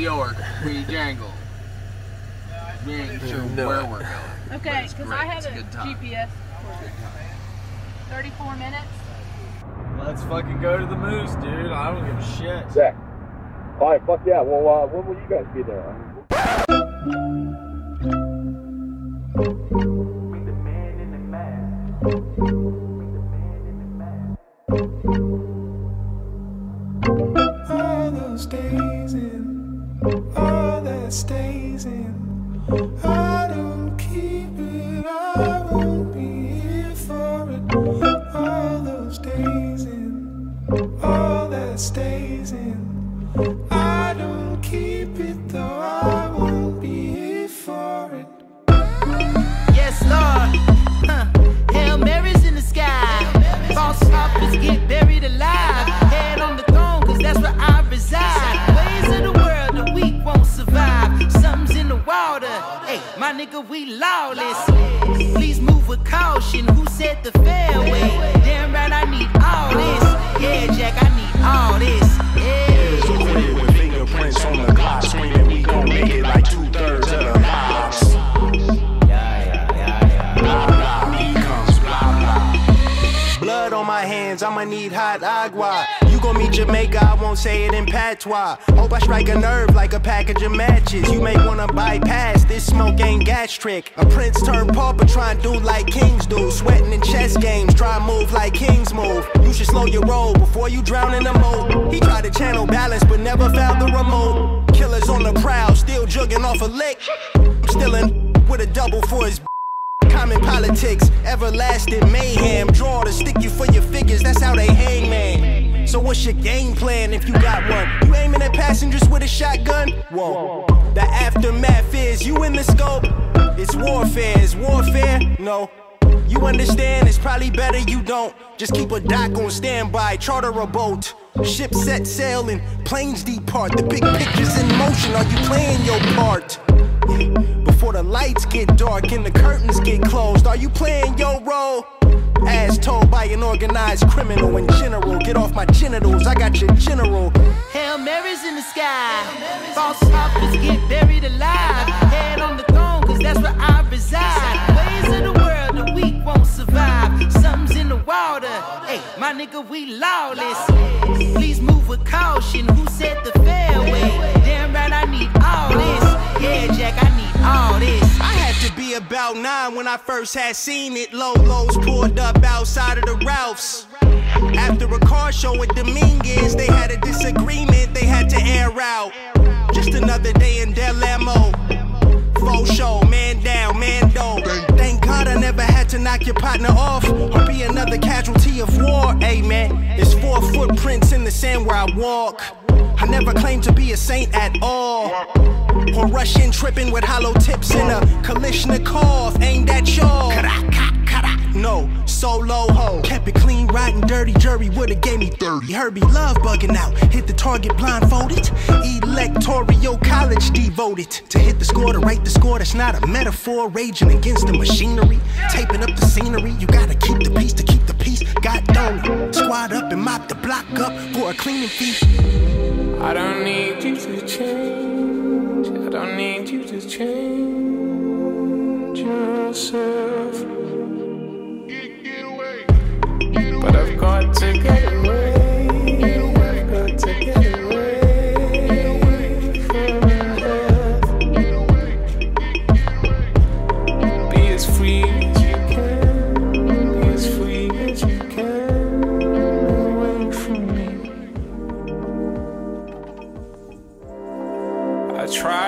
York, we jangle. We ain't sure No. where we're going. Okay, because. I have a a good time. GPS. 34 minutes. Let's fucking go to the moose, dude. I don't give a shit. Zach. All right, fuck yeah. Well, uh, when will you guys be there? all those days in, all that stays in. I don't keep it, I won't be here for it. All those days in, all that stays in. I don't keep it though, nigga, we lawless. Please move with caution. Who said the fairway? Damn right, I need all this. Yeah, Jack, I need all this. Yeah. With fingerprints on the clock, screaming we gon' make it like two thirds of the lives. Blood on my hands, I'ma need hot agua. You gon' meet Jamaica, I won't say it in patois. Hope I strike a nerve like a package of matches. You may wanna bypass this smoke ain't gastric. A prince turned pauper, try and do like kings do. Sweating in chess games, try and move like kings move. You should slow your roll before you drown in the moat. He tried to channel balance, but never found the remote. Killers on the prowl, still jugging off a lick. Still in with a double for his b Common politics, everlasting mayhem. Draw to stick you for your figures, that's how they hang, man. So, what's your game plan if you got one? You aiming at passengers with a shotgun? Whoa. The aftermath is you in the scope. It's warfare, is warfare? No. You understand, it's probably better you don't. Just keep a dock on standby, charter a boat. Ship set sail and planes depart. The big picture's in motion. Are you playing your part? Before the lights get dark and the curtains get closed, are you playing your role? Told by an organized criminal in general, get off my genitals, I got your general. Hail Mary's in the sky. False prophets get buried alive. Head on the throne, cause that's where I reside. Ways of the world, the weak won't survive. Something's in the water. Hey, my nigga, we lawless. Please move with caution. Who said the fairway? Damn right, I need all this. About nine when I first had seen it. Lolos pulled up outside of the Ralphs. After a car show at Dominguez, they had a disagreement they had to air out. Just another day in Del Amo. Faux show, man down, man down. Thank God I never had to knock your partner off or be another casualty of war. Man, it's four footprints in the sand where I walk. I never claimed to be a saint at all. Or Russian tripping with hollow tips in a Kalashnikov. Ain't that y'all? No, solo ho. Kept it clean, riding dirty. Jury would've gave me 30. Herbie love bugging out. Hit the target blindfolded. Electoral college devoted. To hit the score, to write the score. That's not a metaphor. Raging against the machinery. Taping up the scenery. You gotta keep the peace to keep the peace. God don't. Squad up and mop the block up for a cleaning fee. I don't need you to change. I don't need you to change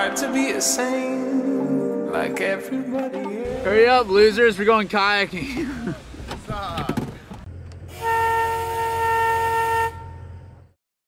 Tried to be a saint like everybody else. Hurry up, losers. We're going kayaking.